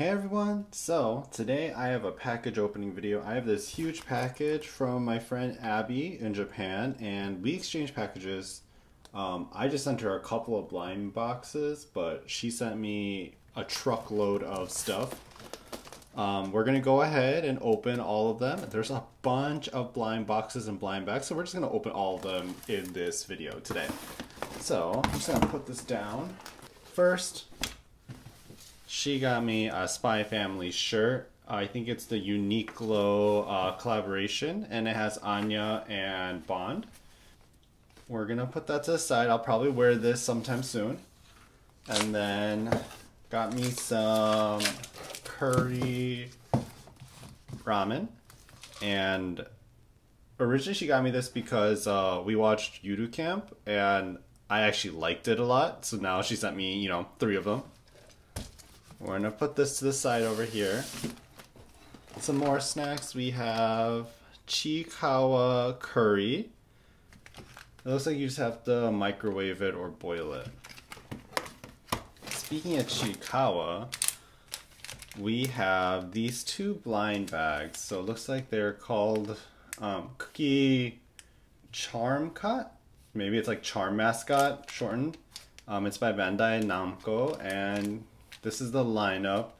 Hey everyone! So, today I have a package opening video. I have this huge package from my friend Abby in Japan, and we exchanged packages. Um, I just sent her a couple of blind boxes, but she sent me a truckload of stuff. Um, we're gonna go ahead and open all of them. There's a bunch of blind boxes and blind bags, so we're just gonna open all of them in this video today. So, I'm just gonna put this down. First, she got me a Spy Family shirt. I think it's the Uniqlo uh, collaboration, and it has Anya and Bond. We're gonna put that to the side. I'll probably wear this sometime soon. And then got me some curry ramen. And originally she got me this because uh, we watched Yuru Camp, and I actually liked it a lot. So now she sent me, you know, three of them. We're gonna put this to the side over here. Some more snacks. We have Chiikawa curry. It looks like you just have to microwave it or boil it. Speaking of Chiikawa, we have these two blind bags. So it looks like they're called um, Cookie Charmcot. Maybe it's like Charm Mascot shortened. Um, it's by Bandai Namco and this is the lineup.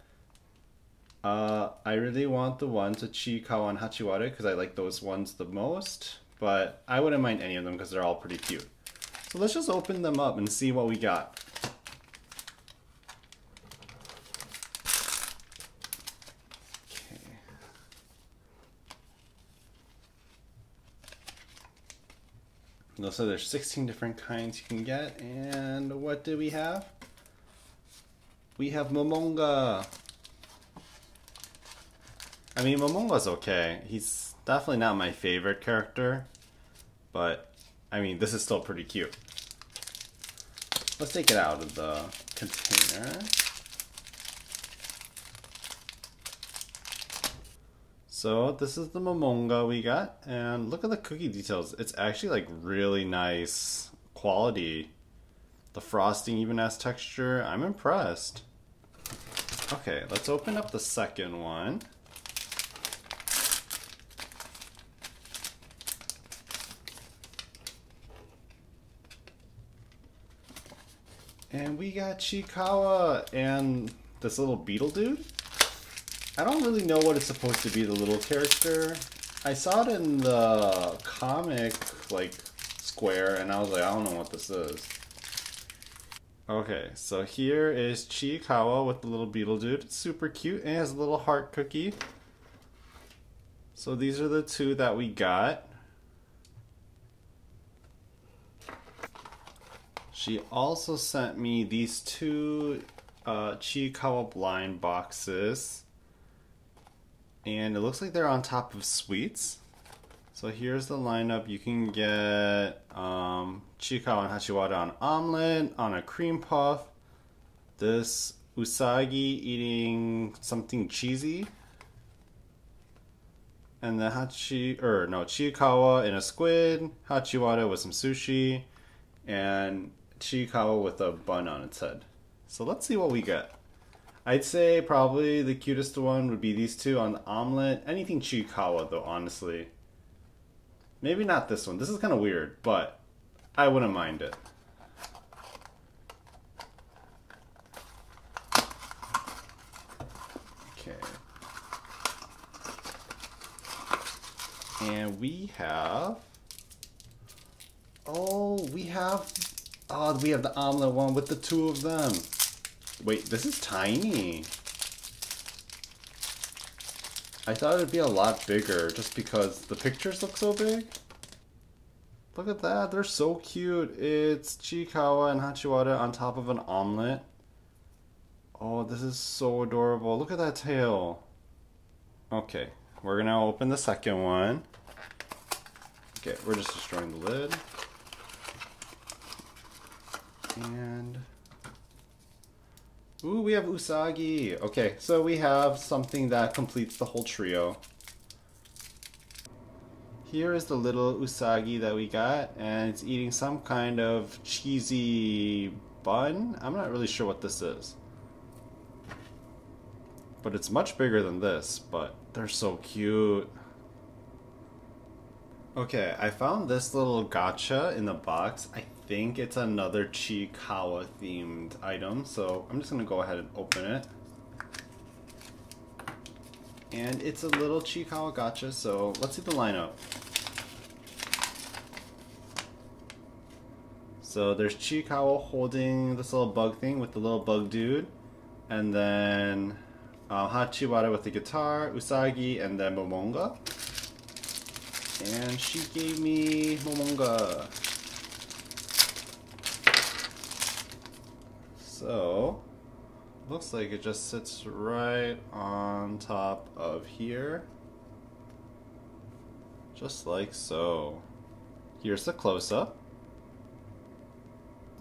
Uh, I really want the ones with Chiikawa and Hachiwara because I like those ones the most, but I wouldn't mind any of them because they're all pretty cute. So let's just open them up and see what we got. Okay. So there's 16 different kinds you can get, and what do we have? We have Momonga. I mean, Momonga's okay. He's definitely not my favorite character, but I mean, this is still pretty cute. Let's take it out of the container. So this is the Momonga we got, and look at the cookie details. It's actually like really nice quality. The frosting even has texture. I'm impressed. Okay, let's open up the second one. And we got Chiikawa and this little beetle dude. I don't really know what it's supposed to be, the little character. I saw it in the comic, like, square, and I was like, I don't know what this is. Okay, so here is Chiikawa with the little beetle dude. It's super cute and has a little heart cookie. So these are the two that we got. She also sent me these two uh, Chiikawa blind boxes. And it looks like they're on top of sweets. So here's the lineup. You can get um, Chiikawa and Hachiwara on omelet, on a cream puff. This Usagi eating something cheesy. And the Hachi, or no, Chiikawa in a squid, Hachiwara with some sushi, and Chiikawa with a bun on its head. So let's see what we get. I'd say probably the cutest one would be these two on the omelet. Anything Chiikawa though, honestly. Maybe not this one. This is kind of weird, but I wouldn't mind it. Okay. And we have... Oh, we have... Oh, we have the omelet one with the two of them. Wait, this is tiny. I thought it'd be a lot bigger just because the pictures look so big. Look at that, they're so cute. It's Chiikawa and Hachiwara on top of an omelet. Oh, this is so adorable. Look at that tail. Okay, we're gonna open the second one. Okay, we're just destroying the lid. And Ooh, we have Usagi. Okay, so we have something that completes the whole trio. Here is the little Usagi that we got, and it's eating some kind of cheesy bun. I'm not really sure what this is. But it's much bigger than this, but they're so cute. Okay, I found this little gacha in the box. I think it's another Chiikawa themed item, so I'm just gonna go ahead and open it. And it's a little Chiikawa gotcha, so let's see the lineup. So there's Chiikawa holding this little bug thing with the little bug dude, and then uh, Hachiwara with the guitar, Usagi, and then Momonga. And she gave me Momonga. So, looks like it just sits right on top of here. Just like so. Here's the close-up.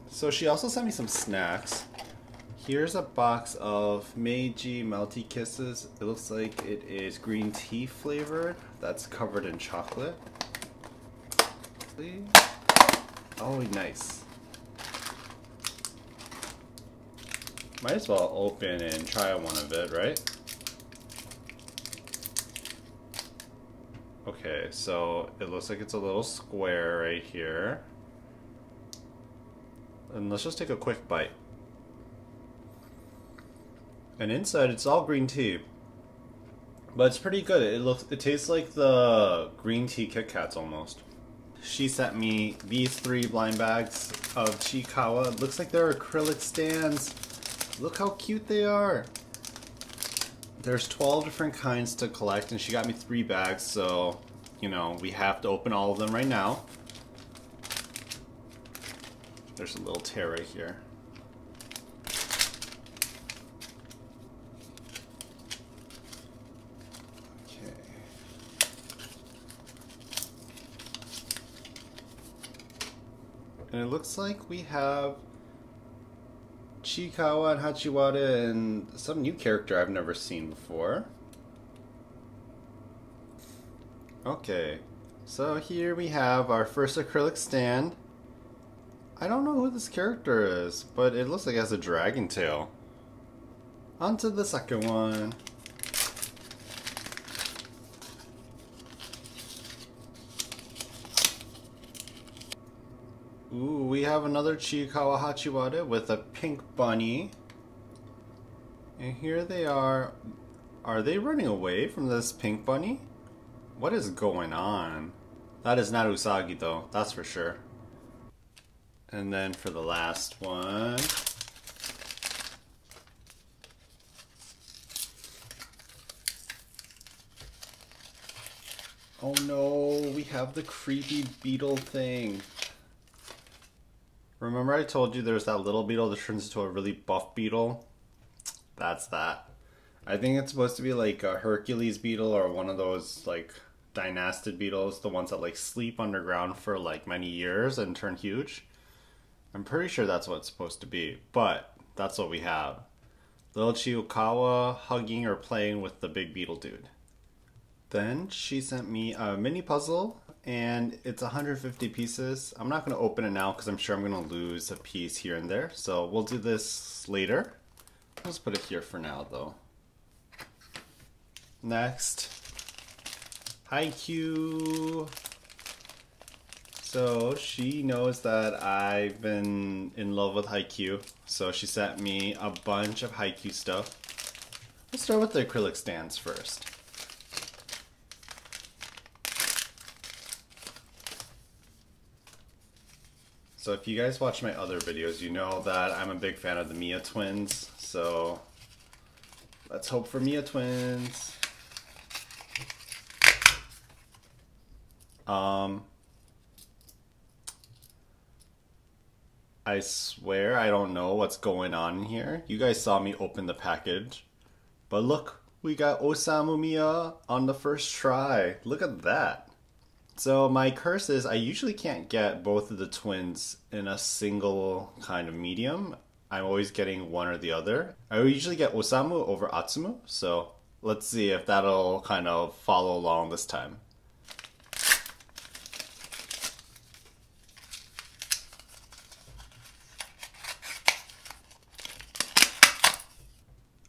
So she also sent me some snacks. Here's a box of Meiji Melty Kisses. It looks like it is green tea flavored. That's covered in chocolate. Oh, nice. Might as well open and try one of it, right? Okay, so it looks like it's a little square right here. And let's just take a quick bite. And inside it's all green tea. But it's pretty good. It looks it tastes like the green tea Kit Kats almost. She sent me these three blind bags of Chiikawa. It looks like they're acrylic stands. Look how cute they are. There's 12 different kinds to collect and she got me three bags, so you know, we have to open all of them right now. There's a little tear right here. Okay. And it looks like we have Chiikawa and Hachiwara and some new character I've never seen before. Okay, so here we have our first acrylic stand. I don't know who this character is, but it looks like it has a dragon tail. On to the second one. Ooh, we have another Chiikawa Hachiwara with a pink bunny. And here they are. Are they running away from this pink bunny? What is going on? That is not Usagi though, that's for sure. And then for the last one. Oh no, we have the creepy beetle thing. Remember I told you there's that little beetle that turns into a really buff beetle? That's that. I think it's supposed to be like a Hercules beetle or one of those like dynastid beetles, the ones that like sleep underground for like many years and turn huge. I'm pretty sure that's what it's supposed to be, but that's what we have. Little Chiikawa hugging or playing with the big beetle dude. Then she sent me a mini puzzle and it's 150 pieces. I'm not going to open it now because I'm sure I'm going to lose a piece here and there. So we'll do this later. Let's put it here for now though. Next, Haikyuu. So she knows that I've been in love with Haikyuu. So she sent me a bunch of Haikyuu stuff. Let's start with the acrylic stands first. So if you guys watch my other videos, you know that I'm a big fan of the Miya twins. So let's hope for Miya twins. Um, I swear I don't know what's going on here. You guys saw me open the package. But look, we got Osamu Miya on the first try. Look at that. So my curse is I usually can't get both of the twins in a single kind of medium. I'm always getting one or the other. I usually get Osamu over Atsumu, so let's see if that'll kind of follow along this time.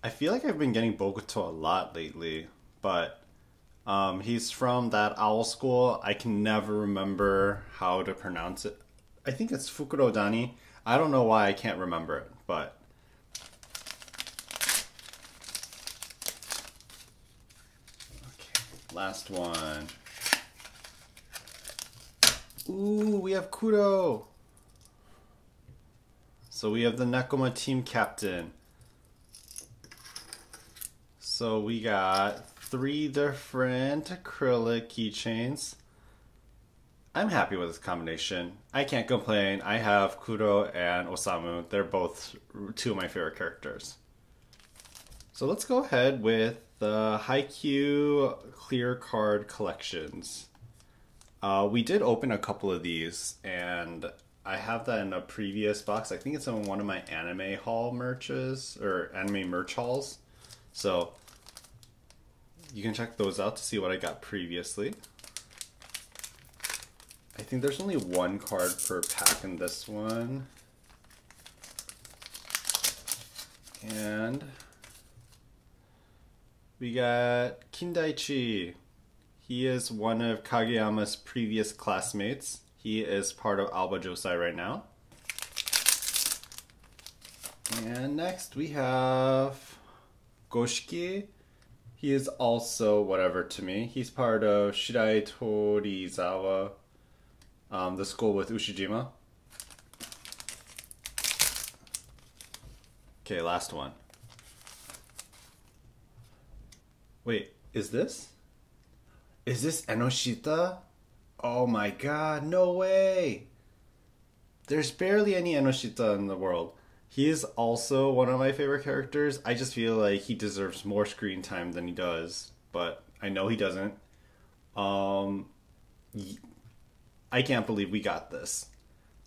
I feel like I've been getting Bokuto a lot lately, but um, he's from that owl school. I can never remember how to pronounce it. I think it's Fukurodani. I don't know why I can't remember it, but. Okay, last one. Ooh, we have Kuroo. So we have the Nekoma team captain. So we got three different acrylic keychains. I'm happy with this combination. I can't complain. I have Kuroo and Osamu. They're both two of my favorite characters. So let's go ahead with the Haikyuu clear card collections. Uh, we did open a couple of these, and I have that in a previous box. I think it's in one of my anime hall merches or anime merch hauls. So you can check those out to see what I got previously. I think there's only one card per pack in this one. And we got Kindaichi. He is one of Kageyama's previous classmates. He is part of Aoba Josai right now. And next we have Goshiki. He is also whatever to me. He's part of Shiratorizawa, um, the school with Ushijima. Okay, last one. Wait, is this? Is this Ennoshita? Oh my god, no way! There's barely any Ennoshita in the world. He is also one of my favorite characters. I just feel like he deserves more screen time than he does, but I know he doesn't. Um, I can't believe we got this.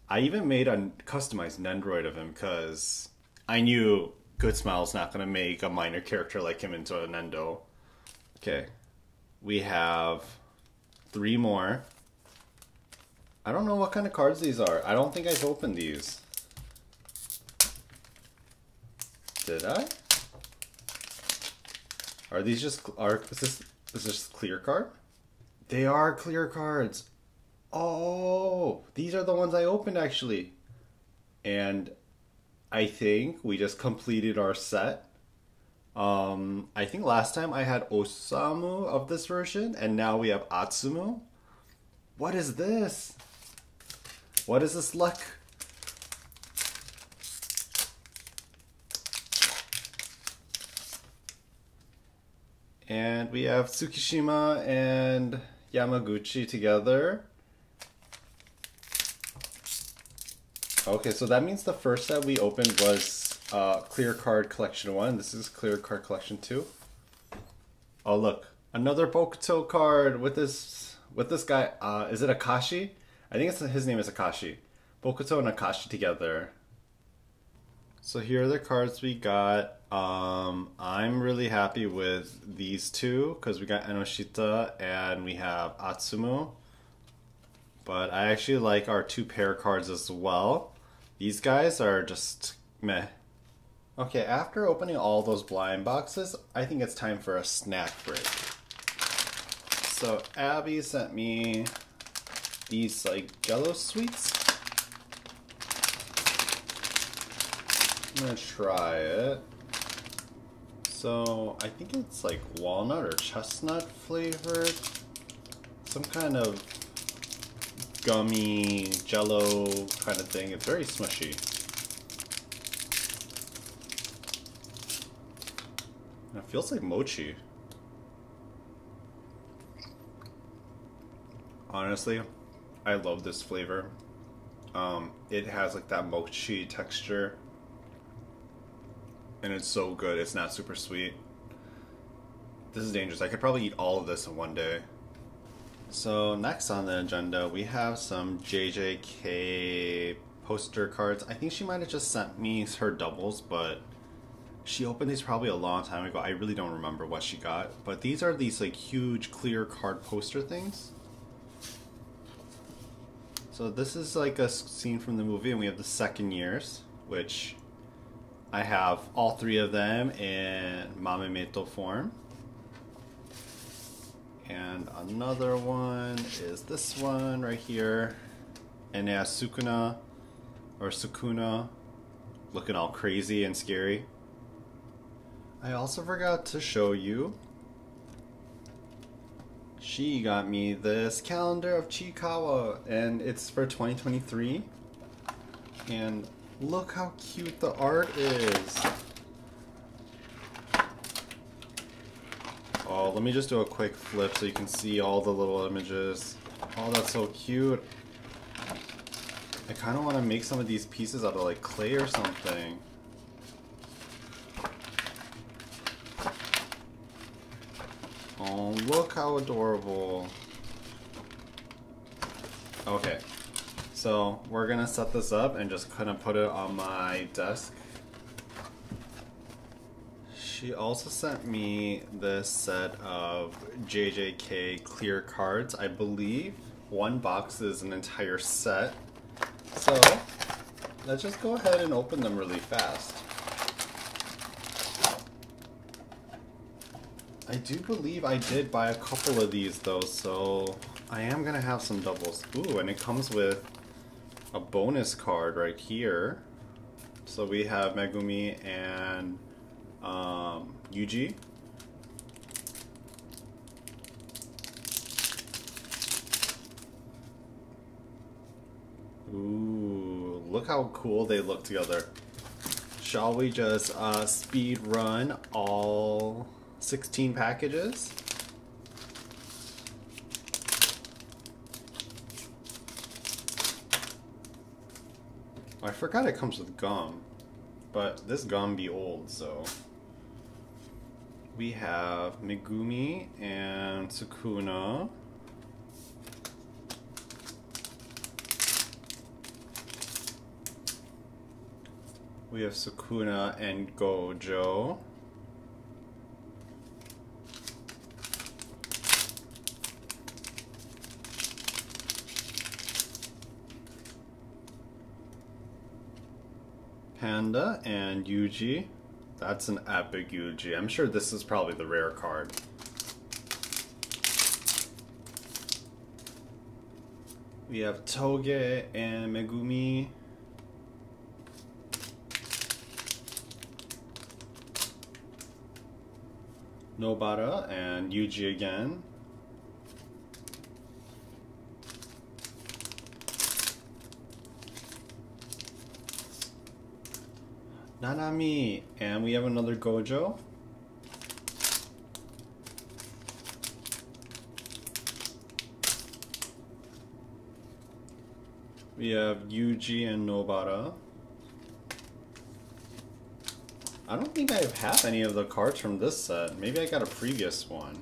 I even made a customized Nendoroid of him because I knew Good Smile's not going to make a minor character like him into a Nendo. Okay, we have three more. I don't know what kind of cards these are. I don't think I've opened these. Did I? Are these just are is this is this clear card? They are clear cards. Oh, these are the ones I opened actually. And I think we just completed our set. Um, I think last time I had Osamu of this version, and now we have Atsumu. What is this? What is this luck? And we have Tsukishima and Yamaguchi together. Okay, so that means the first set we opened was uh, Clear Card Collection 1. This is Clear Card Collection 2. Oh, look. Another Bokuto card with this with this guy. Uh, is it Akaashi? I think it's his name is Akaashi. Bokuto and Akaashi together. So here are the cards we got. Um, I'm really happy with these two because we got Ennoshita and we have Atsumu. But I actually like our two pair cards as well. These guys are just meh. Okay, after opening all those blind boxes, I think it's time for a snack break. So Abby sent me these like jello sweets. I'm gonna try it. So I think it's like walnut or chestnut flavored. Some kind of gummy jello kind of thing. It's very smushy. It feels like mochi. Honestly, I love this flavor. Um, it has like that mochi texture and it's so good. It's not super sweet. This is dangerous. I could probably eat all of this in one day. So next on the agenda, we have some JJK poster cards. I think she might have just sent me her doubles, but she opened these probably a long time ago. I really don't remember what she got, but these are these like huge clear card poster things. So this is like a scene from the movie, and we have the second years, which I have all three of them in Mamemate form. And another one is this one right here. And it has Sukuna or Sukuna looking all crazy and scary. I also forgot to show you. She got me this calendar of Chiikawa and it's for 2023. And look how cute the art is. Oh, let me just do a quick flip so you can see all the little images. Oh, that's so cute. I kind of want to make some of these pieces out of like clay or something. Oh, look how adorable. Okay, so we're gonna set this up and just kind of put it on my desk. She also sent me this set of JJK clear cards. I believe one box is an entire set. So let's just go ahead and open them really fast. I do believe I did buy a couple of these though, so I am gonna have some doubles. Ooh, and it comes with a bonus card right here. So we have Megumi and um, Yuji. Ooh, look how cool they look together. Shall we just uh, speed run all 16 packages? Forgot it comes with gum, but this gum be old, so. We have Megumi and Sukuna. We have Sukuna and Gojo. And Yuji. That's an epic Yuji. I'm sure this is probably the rare card. We have Toge and Megumi. Nobara and Yuji again. Nanami, and we have another Gojo. We have Yuji and Nobara. I don't think I have any of the cards from this set. Maybe I got a previous one.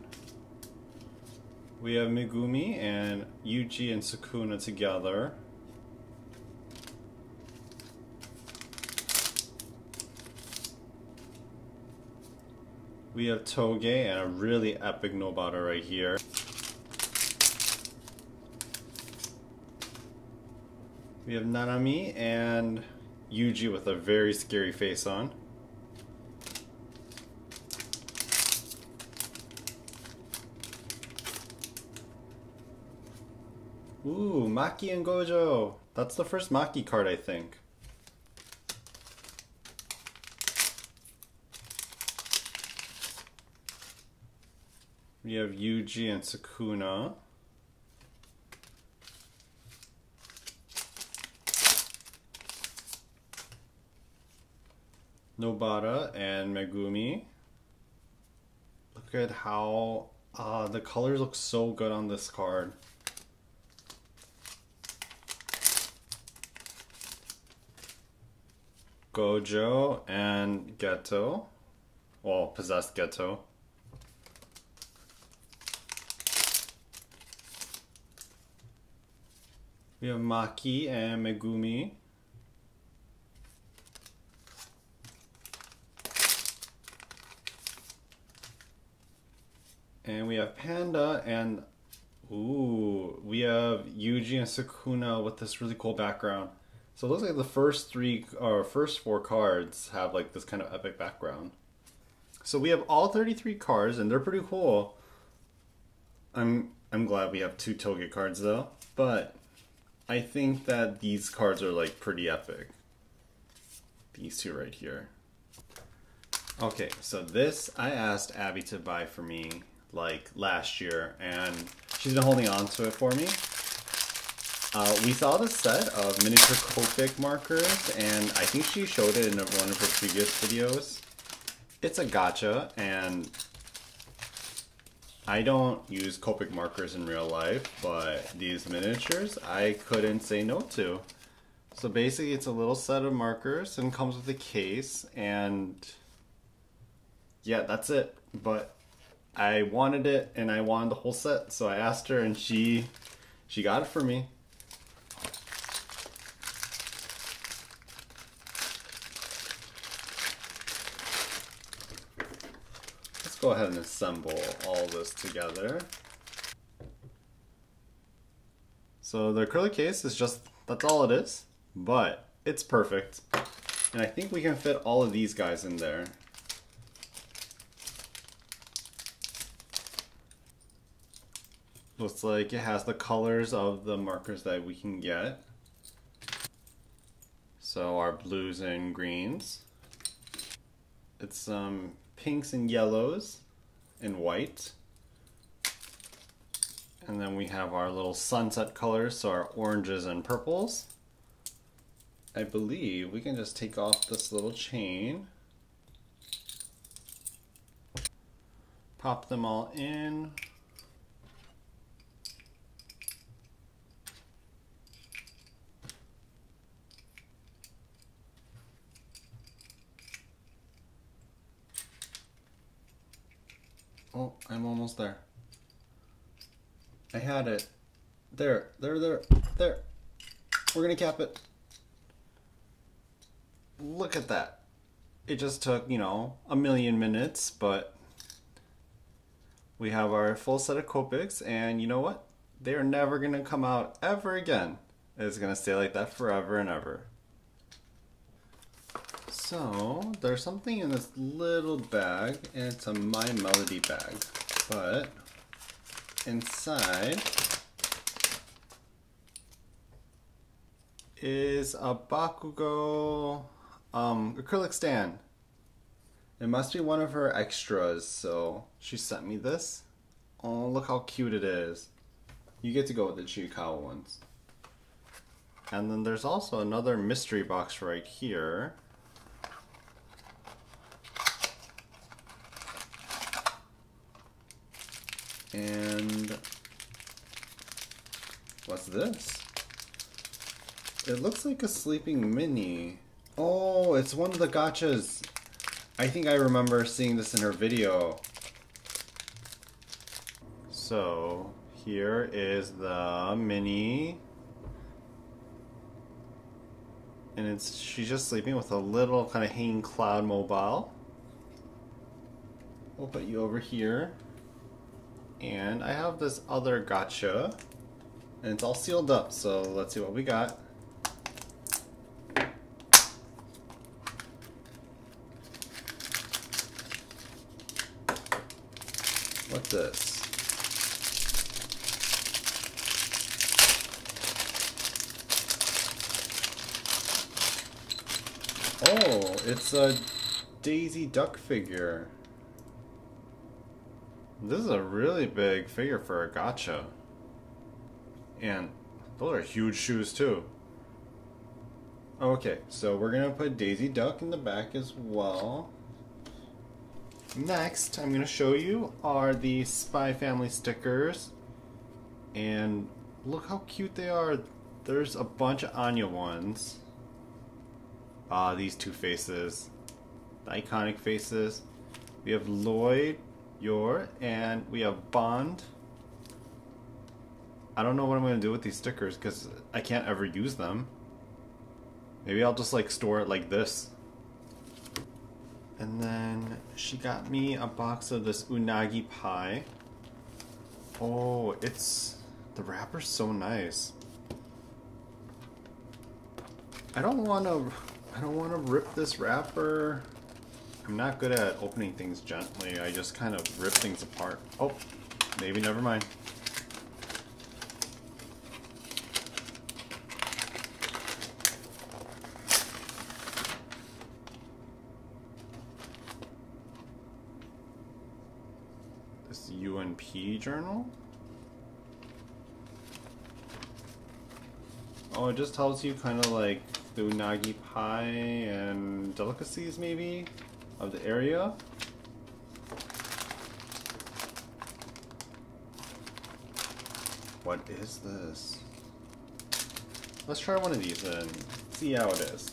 We have Megumi and Yuji and Sukuna together. We have Toge and a really epic Nobara right here. We have Nanami and Yuji with a very scary face on. Ooh, Maki and Gojo. That's the first Maki card, I think. We have Yuji and Sukuna. Nobara and Megumi. Look at how uh, the colors look so good on this card. Gojo and Geto. Well, possessed Geto. We have Maki and Megumi. And we have Panda and ooh, we have Yuji and Sukuna with this really cool background. So it looks like the first three or first four cards have like this kind of epic background. So we have all 33 cards and they're pretty cool. I'm I'm glad we have two Toge cards though, but I think that these cards are like pretty epic. These two right here. Okay, so this I asked Abby to buy for me like last year, and she's been holding on to it for me. Uh, we saw the set of miniature Copic markers, and I think she showed it in one of her previous videos. It's a gotcha and I don't use Copic markers in real life, but these miniatures I couldn't say no to. So basically it's a little set of markers and comes with a case and yeah, that's it. But I wanted it and I wanted the whole set, so I asked her and she she got it for me. Go ahead and assemble all this together. So the acrylic case is just, that's all it is, but it's perfect. And I think we can fit all of these guys in there. Looks like it has the colors of the markers that we can get. So our blues and greens. It's um, pinks and yellows and white. And then we have our little sunset colors, so our oranges and purples. I believe we can just take off this little chain. Pop them all in. Oh, I'm almost there. I had it. There, there, there, there. We're gonna cap it. Look at that. It just took, you know, a million minutes, but we have our full set of Copics, and you know what? They're never gonna come out ever again. It's gonna stay like that forever and ever. So, there's something in this little bag, and it's a My Melody bag. But, inside is a Bakugo um, acrylic stand. It must be one of her extras, so she sent me this. Oh, look how cute it is. You get to go with the Chiikawa ones. And then there's also another mystery box right here. And what's this? It looks like a sleeping mini. Oh, it's one of the gotchas. I think I remember seeing this in her video. So, here is the mini. And it's she's just sleeping with a little kind of hanging cloud mobile. Oh, we'll put you over here. And I have this other gotcha. And it's all sealed up, so let's see what we got. What's this? Oh, it's a Daisy Duck figure. This is a really big figure for a gotcha. And those are huge shoes too. Okay, so we're gonna put Daisy Duck in the back as well. Next, I'm gonna show you are the Spy Family stickers. And look how cute they are. There's a bunch of Anya ones. Ah, these two faces. The iconic faces. We have Lloyd, Yor, and we have Bond. I don't know what I'm going to do with these stickers because I can't ever use them. Maybe I'll just like store it like this. And then she got me a box of this unagi pie. Oh, it's... the wrapper's so nice. I don't want to. I don't want to rip this wrapper. I'm not good at opening things gently. I just kind of rip things apart. Oh, maybe never mind. This UNP journal? Oh, it just tells you kind of like the unagi pie and delicacies maybe of the area. What is this? Let's try one of these and see how it is.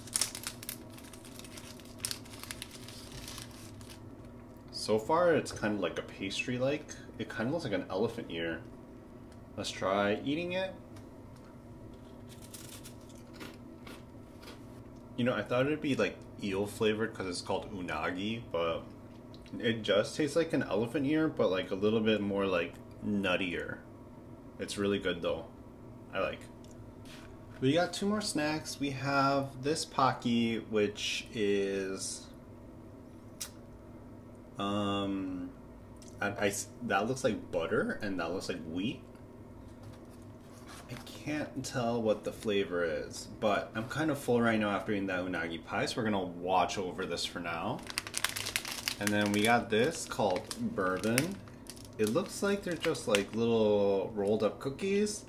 So far it's kind of like a pastry like. It kind of looks like an elephant ear. Let's try eating it. You know, I thought it'd be like eel flavored because it's called unagi, but it just tastes like an elephant ear, but like a little bit more like nuttier. It's really good though. I like. We got two more snacks. We have this Pocky, which is um, I, I that looks like butter and that looks like wheat. Can't tell what the flavor is, but I'm kind of full right now after eating that unagi pie, so we're gonna watch over this for now. And then we got this called bourbon. It looks like they're just like little rolled up cookies.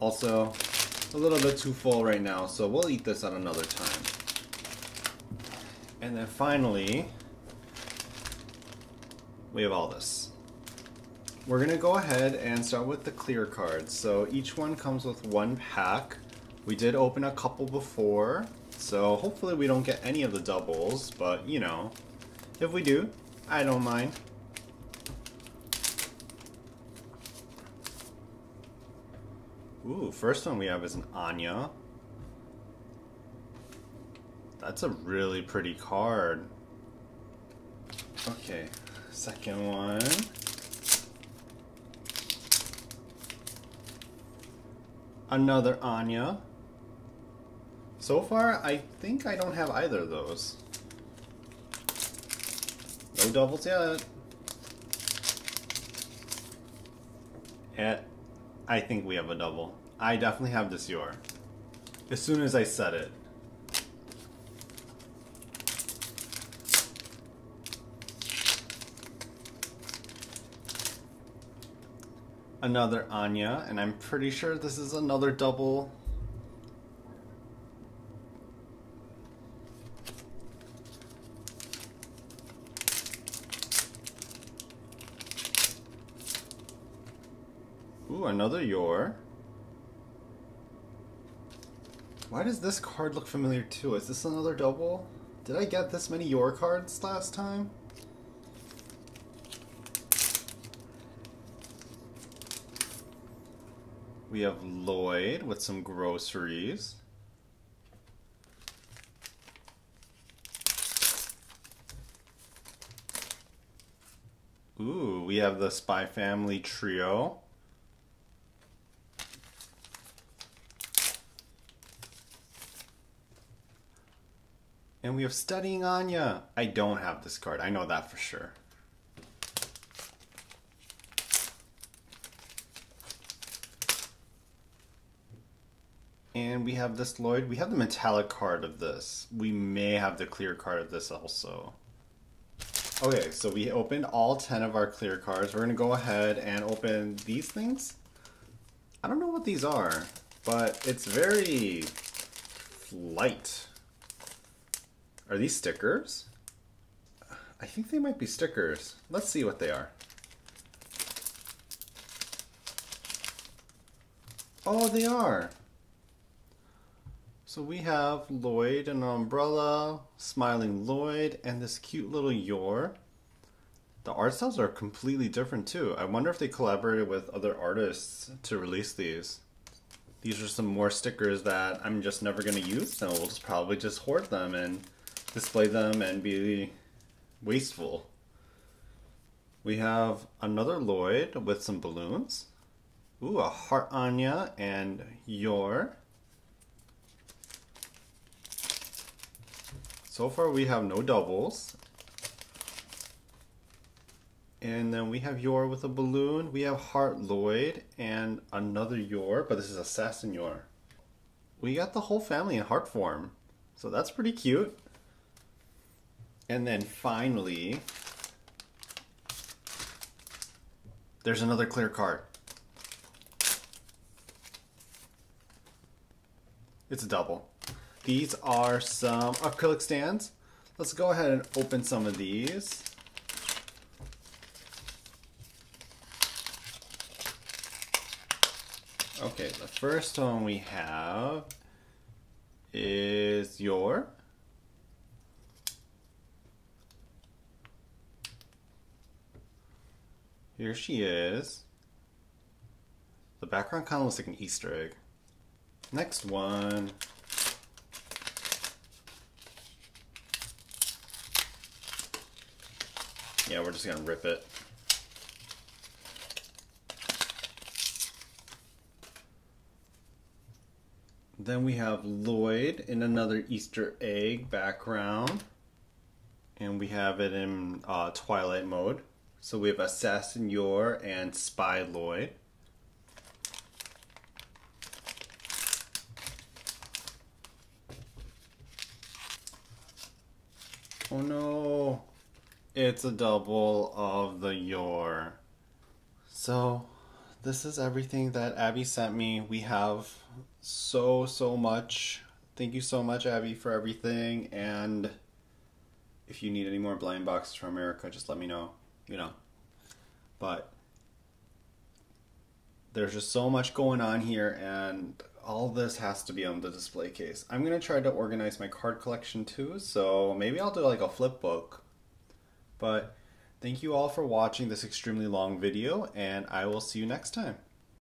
Also, a little bit too full right now, so we'll eat this at another time. And then finally, we have all this. We're gonna go ahead and start with the clear cards. So each one comes with one pack. We did open a couple before, so hopefully we don't get any of the doubles, but you know, if we do, I don't mind. Ooh, first one we have is an Anya. That's a really pretty card. Okay, second one. Another Anya. So far, I think I don't have either of those. No doubles yet. Yet, I think we have a double. I definitely have this Yor. As soon as I said it. Another Anya, and I'm pretty sure this is another double. Ooh, another Yor. Why does this card look familiar too? Is this another double? Did I get this many Yor cards last time? We have Lloyd with some groceries. Ooh, we have the Spy Family Trio. And we have Studying Anya. I don't have this card. I know that for sure. And we have this Lloyd. We have the metallic card of this. We may have the clear card of this also. Okay, so we opened all 10 of our clear cards. We're going to go ahead and open these things. I don't know what these are, but it's very light. Are these stickers? I think they might be stickers. Let's see what they are. Oh, they are. So we have Lloyd, an umbrella, Smiling Lloyd, and this cute little Yor. The art styles are completely different too. I wonder if they collaborated with other artists to release these. These are some more stickers that I'm just never going to use, so we'll just probably just hoard them and display them and be wasteful. We have another Lloyd with some balloons. Ooh, a Heart Anya and Yor. So far we have no doubles. And then we have Yor with a balloon. We have Heart Lloyd and another Yor, but this is Assassin Yor. We got the whole family in heart form. So that's pretty cute. And then finally, there's another clear card. It's a double. These are some acrylic stands. Let's go ahead and open some of these. Okay, the first one we have is Yor Here she is. The background kind of looks like an Easter egg. Next one. Yeah, we're just gonna rip it. Then we have Loid in another Easter egg background. And we have it in uh, Twilight mode. So we have Assassin Yor and Spy Loid. Oh no, it's a double of the Yor. So, this is everything that Abby sent me. We have so, so much. Thank you so much, Abby, for everything. And if you need any more blind boxes from America, just let me know, you know. But there's just so much going on here, and all this has to be on the display case. I'm gonna try to organize my card collection too, so maybe I'll do like a flip book. But thank you all for watching this extremely long video, and I will see you next time.